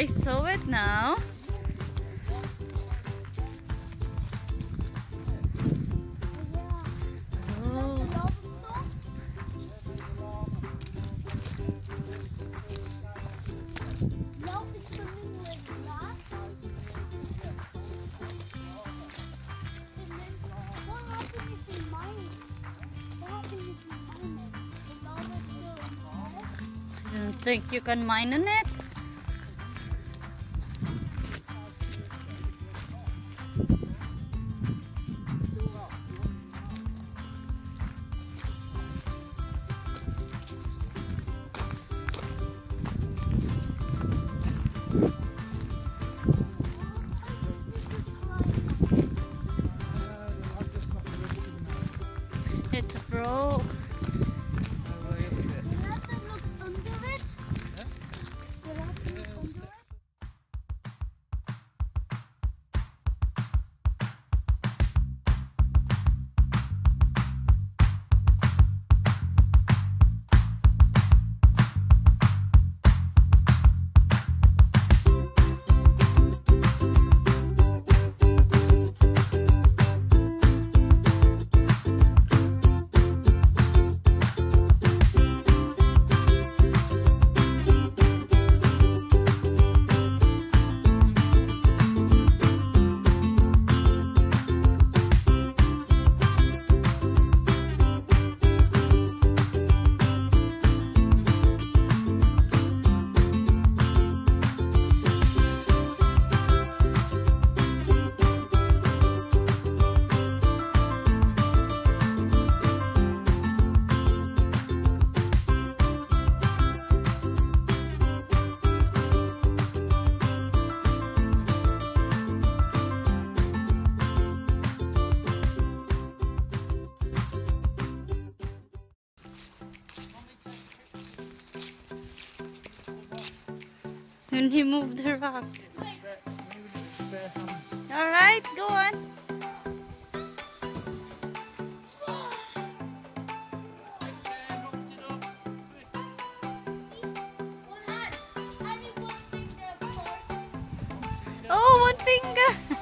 I saw it now. Oh. No, it's swimming like that. And then what happens if you mine it? What happens if you mine it? The lava still involved? I don't think you can mine on it. It's And he moved the rock. Alright, go on. Oh, one finger.